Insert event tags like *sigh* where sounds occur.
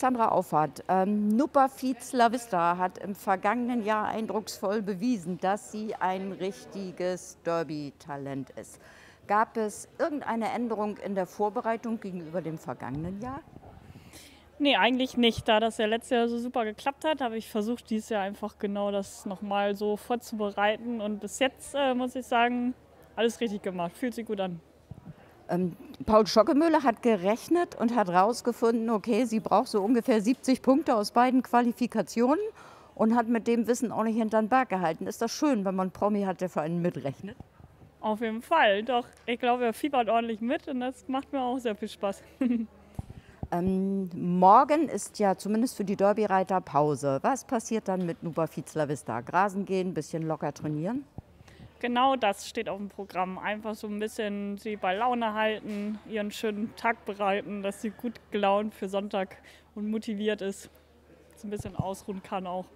Alexandra Auffahrt. Ähm, Nuppa Fitzla Vista hat im vergangenen Jahr eindrucksvoll bewiesen, dass sie ein richtiges Derby-Talent ist. Gab es irgendeine Änderung in der Vorbereitung gegenüber dem vergangenen Jahr? Nee, eigentlich nicht. Da das ja letztes Jahr so super geklappt hat, habe ich versucht, dieses Jahr einfach genau das nochmal so vorzubereiten. Und bis jetzt äh, muss ich sagen, alles richtig gemacht. Fühlt sich gut an. Ähm, Paul Schockemöhle hat gerechnet und hat herausgefunden, okay, sie braucht so ungefähr 70 Punkte aus beiden Qualifikationen und hat mit dem Wissen auch nicht hinter den Berg gehalten. Ist das schön, wenn man einen Promi hat, der für einen mitrechnet? Auf jeden Fall, doch. Ich glaube, er fiebert ordentlich mit und das macht mir auch sehr viel Spaß. *laughs* ähm, morgen ist ja zumindest für die Derby-Reiter Pause. Was passiert dann mit Nuba Fizla Vista? Grasen gehen, ein bisschen locker trainieren? Genau das steht auf dem Programm. Einfach so ein bisschen sie bei Laune halten, ihren schönen Tag bereiten, dass sie gut gelaunt für Sonntag und motiviert ist. So ein bisschen ausruhen kann auch.